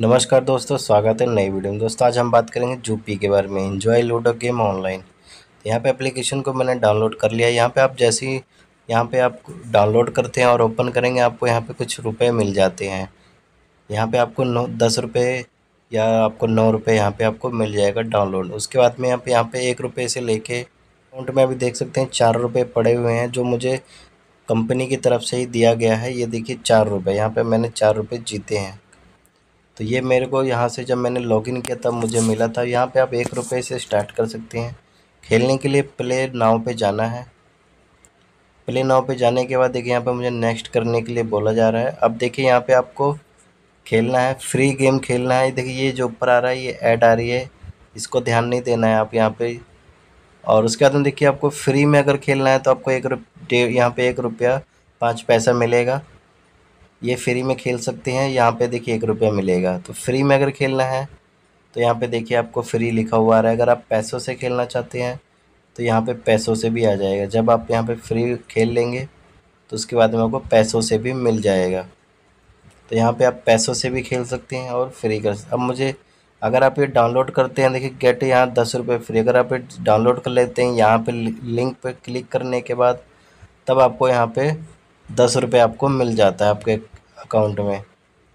नमस्कार दोस्तों, स्वागत है नई वीडियो में। दोस्तों, आज हम बात करेंगे जूपी के बारे में इन्जॉय लूडो गेम ऑनलाइन यहाँ पे एप्लीकेशन को मैंने डाउनलोड कर लिया यहाँ पे आप जैसे ही यहाँ पे आप डाउनलोड करते हैं और ओपन करेंगे, आपको यहाँ पे कुछ रुपए मिल जाते हैं। यहाँ पे आपको नौ, दस रुपये या आपको नौ रुपये यहाँ पर आपको मिल जाएगा डाउनलोड उसके बाद में यहाँ पे यहाँ पे एक रुपये से लेके अकाउंट में अभी देख सकते हैं, चार रुपये पड़े हुए हैं, जो मुझे कंपनी की तरफ़ से ही दिया गया है। ये देखिए, चार रुपये यहाँ पे मैंने चार रुपये जीते हैं। तो ये मेरे को यहाँ से जब मैंने लॉगिन किया तब मुझे मिला था। यहाँ पे आप एक रुपये से स्टार्ट कर सकते हैं। खेलने के लिए प्ले नाव पे जाना है। प्ले नाव पे जाने के बाद देखिए यहाँ पे मुझे नेक्स्ट करने के लिए बोला जा रहा है। अब देखिए यहाँ पे आपको खेलना है फ्री गेम खेलना है। देखिए ये जो ऊपर आ रहा है, ये ऐड आ रही है। इसको ध्यान नहीं देना है आप यहाँ पे। और उसके बाद में देखिए आपको फ्री में अगर खेलना है तो आपको एक रुपये यहाँ पे एक रुपया पाँच पैसा मिलेगा। ये फ्री में खेल सकते हैं। यहाँ पे देखिए एक रुपया मिलेगा। तो फ्री में अगर खेलना है तो यहाँ पे देखिए आपको फ्री लिखा हुआ आ रहा है। अगर आप पैसों से खेलना चाहते हैं तो यहाँ पे पैसों से भी आ जाएगा। जब आप यहाँ पे फ्री खेल लेंगे तो उसके बाद में आपको पैसों से भी मिल जाएगा। तो यहाँ पे आप पैसों से भी खेल सकते हैं और फ्री कर अब मुझे, अगर आप ये डाउनलोड करते हैं, देखिए गेट यहाँ दस रुपये फ्री। अगर आप ये डाउनलोड कर लेते हैं, यहाँ पे लिंक पे क्लिक करने के बाद, तब आपको यहाँ पे दस रुपये आपको मिल जाता है आपके अकाउंट में।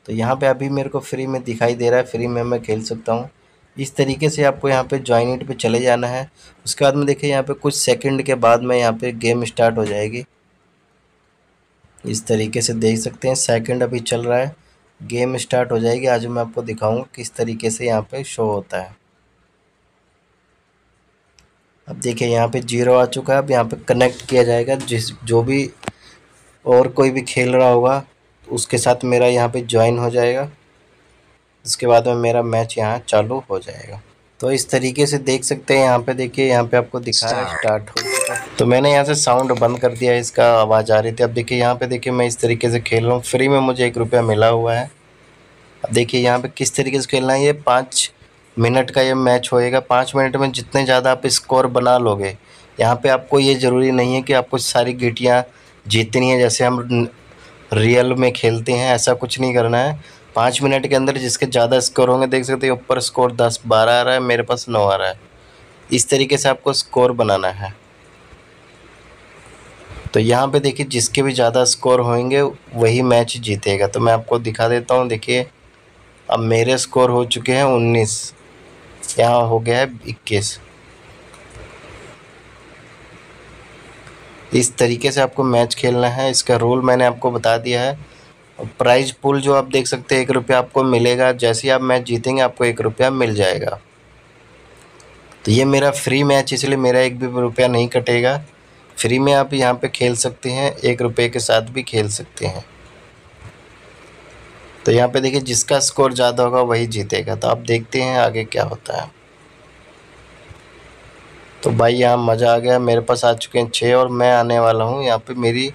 तो यहाँ पे अभी मेरे को फ्री में दिखाई दे रहा है फ्री में मैं खेल सकता हूँ। इस तरीके से आपको यहाँ पे ज्वाइन इट पे चले जाना है। उसके बाद में देखिए यहाँ पे कुछ सेकंड के बाद में यहाँ पे गेम स्टार्ट हो जाएगी। इस तरीके से देख सकते हैं सेकंड अभी चल रहा है। गेम स्टार्ट हो जाएगी, आज मैं आपको दिखाऊँगा किस तरीके से यहाँ पे शो होता है। अब देखिए यहाँ पे ज़ीरो आ चुका है, अब यहाँ पे कनेक्ट किया जाएगा, जिस जो भी और कोई भी खेल रहा होगा उसके साथ मेरा यहाँ पे ज्वाइन हो जाएगा। उसके बाद में मेरा मैच यहाँ चालू हो जाएगा। तो इस तरीके से देख सकते हैं यहाँ पे देखिए यहाँ पे आपको दिखा रहा है स्टार्ट हो। चुका तो मैंने यहाँ से साउंड बंद कर दिया इसका आवाज़ आ रही थी। अब देखिए यहाँ पे देखिए मैं इस तरीके से खेल रहा हूँ। फ्री में मुझे एक रुपया मिला हुआ है। अब देखिए यहाँ पे किस तरीके से खेलना है ये पाँच मिनट का ये मैच होएगा। पाँच मिनट में जितने ज़्यादा आप स्कोर बना लोगे यहाँ पे आपको ये ज़रूरी नहीं है कि आपको सारी गिटियाँ जीतनी है, जैसे हम रियल में खेलते हैं, ऐसा कुछ नहीं करना है। पाँच मिनट के अंदर जिसके ज़्यादा स्कोर होंगे, देख सकते हैं ऊपर स्कोर दस बारह आ रहा है, मेरे पास नौ आ रहा है। इस तरीके से आपको स्कोर बनाना है। तो यहाँ पे देखिए, जिसके भी ज़्यादा स्कोर होंगे, वही मैच जीतेगा। तो मैं आपको दिखा देता हूँ, देखिए, अब मेरे स्कोर हो चुके हैं उन्नीस, यहाँ हो गया है इक्कीस। इस तरीके से आपको मैच खेलना है। इसका रूल मैंने आपको बता दिया है। प्राइज पुल जो आप देख सकते हैं, एक रुपया आपको मिलेगा। जैसे ही आप मैच जीतेंगे, आपको एक रुपया मिल जाएगा। तो ये मेरा फ्री मैच इसलिए मेरा एक भी रुपया नहीं कटेगा। फ्री में आप यहाँ पे खेल सकते हैं, एक रुपये के साथ भी खेल सकते हैं। तो यहाँ पे देखिए, जिसका स्कोर ज़्यादा होगा, वही जीतेगा। तो आप देखते हैं आगे क्या होता है। तो भाई यहाँ मज़ा आ गया। मेरे पास आ चुके हैं छः और मैं आने वाला हूँ। यहाँ पे मेरी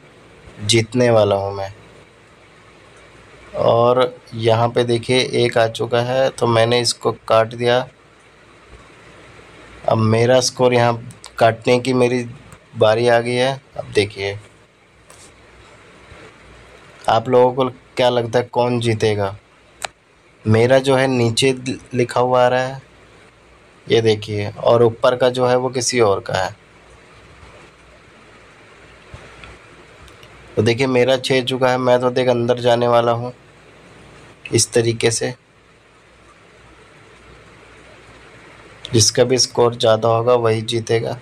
जीतने वाला हूँ मैं। और यहाँ पे देखिए, एक आ चुका है तो मैंने इसको काट दिया। अब मेरा स्कोर यहाँ काटने की मेरी बारी आ गई है। अब देखिए, आप लोगों को क्या लगता है कौन जीतेगा? मेरा जो है नीचे लिखा हुआ आ रहा है। ये देखिए, और ऊपर का जो है वो किसी और का है। तो देखिए, मेरा छः चुका है, मैं तो देख अंदर जाने वाला हूँ, इस तरीके से। जिसका भी स्कोर ज़्यादा होगा, वही जीतेगा।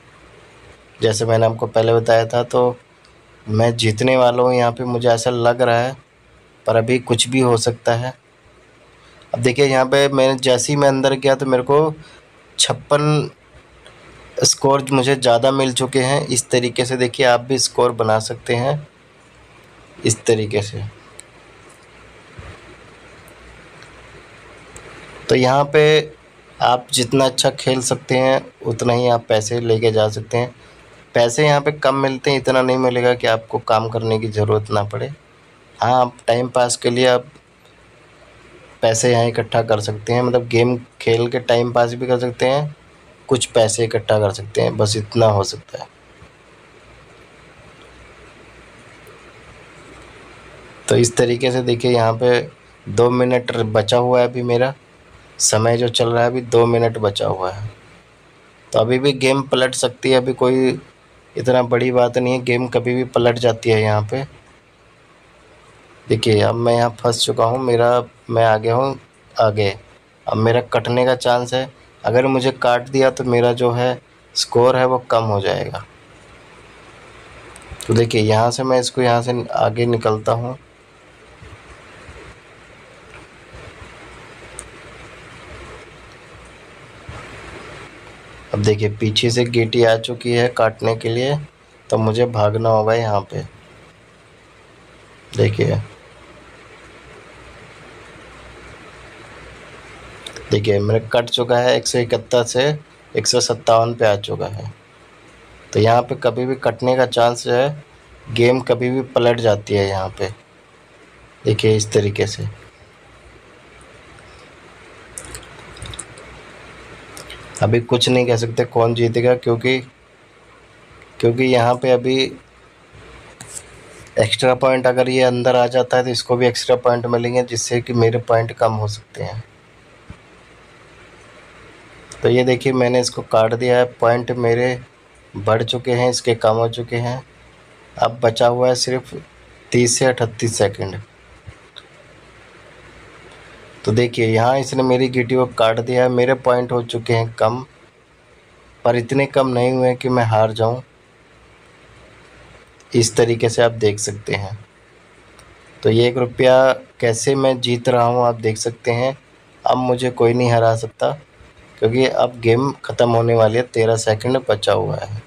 जैसे मैंने आपको पहले बताया था तो मैं जीतने वाला हूँ, यहाँ पे मुझे ऐसा लग रहा है, पर अभी कुछ भी हो सकता है। अब देखिए, यहाँ पे मैंने, जैसे ही मैं अंदर गया तो मेरे को छप्पन स्कोर मुझे ज़्यादा मिल चुके हैं। इस तरीके से देखिए, आप भी स्कोर बना सकते हैं। इस तरीके से। तो यहाँ पे आप जितना अच्छा खेल सकते हैं, उतना ही आप पैसे लेके जा सकते हैं। पैसे यहाँ पे कम मिलते हैं, इतना नहीं मिलेगा कि आपको काम करने की ज़रूरत ना पड़े। हाँ आप टाइम पास के लिए आप पैसे यहाँ इकट्ठा कर सकते हैं मतलब गेम खेल के टाइम पास भी कर सकते हैं, कुछ पैसे इकट्ठा कर सकते हैं, बस इतना हो सकता है। तो इस तरीके से देखिए यहाँ पे दो मिनट बचा हुआ है अभी मेरा, समय जो चल रहा है अभी दो मिनट बचा हुआ है। तो अभी भी गेम पलट सकती है, अभी कोई इतना बड़ी बात नहीं है, गेम कभी भी पलट जाती है यहाँ पे। देखिए, अब मैं यहाँ फंस चुका हूँ, मेरा, मैं आगे हूँ, आगे। अब मेरा कटने का चांस है। अगर मुझे काट दिया तो मेरा जो है स्कोर है वो कम हो जाएगा। तो देखिए, यहाँ से मैं इसको यहाँ से आगे निकलता हूँ। अब देखिए, पीछे से गेटी आ चुकी है काटने के लिए तो मुझे भागना होगा यहाँ पे। देखिए देखिए मेरा कट चुका है, एक सौ इकहत्तर से एक सौ सत्तावन पे आ चुका है। तो यहाँ पे कभी भी कटने का चांस है गेम कभी भी पलट जाती है यहाँ पे। देखिए, इस तरीके से। अभी कुछ नहीं कह सकते कौन जीतेगा, क्योंकि क्योंकि यहाँ पे अभी एक्स्ट्रा पॉइंट अगर ये अंदर आ जाता है तो इसको भी एक्स्ट्रा पॉइंट मिलेंगे, जिससे कि मेरे पॉइंट कम हो सकते हैं। तो ये देखिए, मैंने इसको काट दिया है। पॉइंट मेरे बढ़ चुके हैं, इसके कम हो चुके हैं। अब बचा हुआ है सिर्फ़ तीस से अठतीस सेकंड। तो देखिए, यहाँ इसने मेरी गिटी को काट दिया है। मेरे पॉइंट हो चुके हैं कम, पर इतने कम नहीं हुए कि मैं हार जाऊँ। इस तरीके से आप देख सकते हैं। तो ये एक रुपया कैसे मैं जीत रहा हूँ, आप देख सकते हैं। अब मुझे कोई नहीं हरा सकता। क्योंकि अब गेम ख़त्म होने वाली है, तेरह सेकंड बचा हुआ है।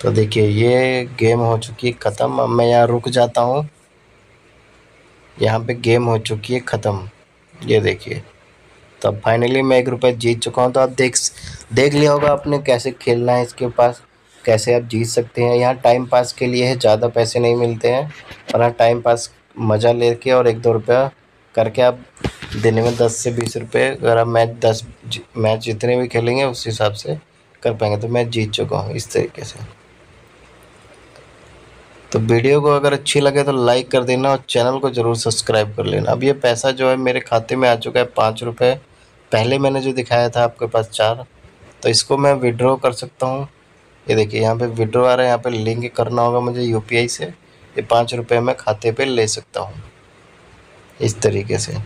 तो देखिए, ये गेम हो चुकी है ख़त्म। अब मैं यहाँ रुक जाता हूँ। यहाँ पे गेम हो चुकी है ख़त्म। ये देखिए तो अब फाइनली मैं एक रुपये जीत चुका हूँ। तो आप देख देख लिया होगा आपने कैसे खेलना है इसके पास, कैसे आप जीत सकते हैं। यहाँ टाइम पास के लिए है ज़्यादा पैसे नहीं मिलते हैं और हाँ टाइम पास मज़ा लेके और एक दो रुपया करके आप दिन में दस से बीस रुपये अगर आप मैच दस मैच जितने भी खेलेंगे, उस हिसाब से कर पाएँगे। तो मैं जीत चुका हूँ इस तरीके से। तो वीडियो को अगर अच्छी लगे तो लाइक कर देना और चैनल को ज़रूर सब्सक्राइब कर लेना। अब ये पैसा जो है मेरे खाते में आ चुका है पाँच रुपये पहले मैंने जो दिखाया था आपके पास चार तो इसको मैं विड्रॉ कर सकता हूँ। ये देखिए, यहाँ पे विड्रॉ आ रहा है, यहाँ पे लिंक करना होगा मुझे यूपीआई से। ये पाँच रुपये मैं खाते पे ले सकता हूँ। इस तरीके से।